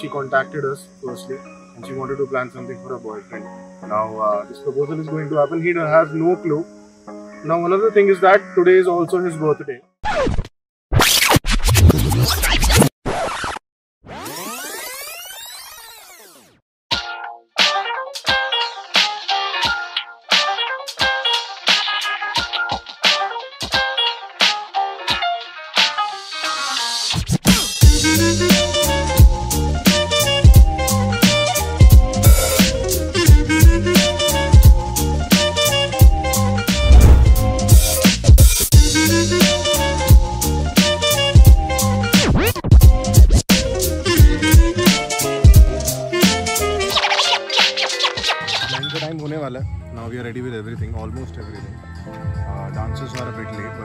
she contacted us firstly and she wanted to plan something for her boyfriend. Now, uh, this proposal is going to happen. He has no clue. Now, another thing is that today is also his birthday. Time होने वाला है। Now we are ready with everything almost everything dances are a bit late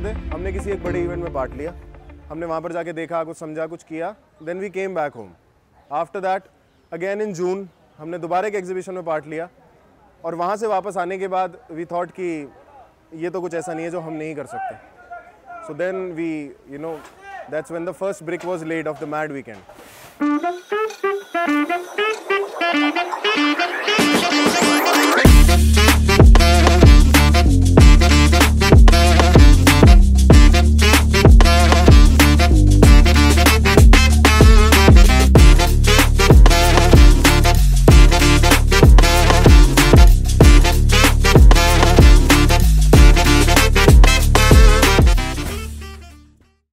करते थे। हमने किसी एक बड़े event में पार्ट लिया। हमने वहाँ पर जाके देखा कुछ समझा कुछ किया। Then we came back home after that again in June हमने दोबारा एक एग्जीबिशन में पार्ट लिया। और वहाँ से वापस आने के बाद वी थॉट कि ये तो कुछ ऐसा नहीं है जो हम नहीं कर सकते। So then we you know that's when the first brick was laid of the mad weekend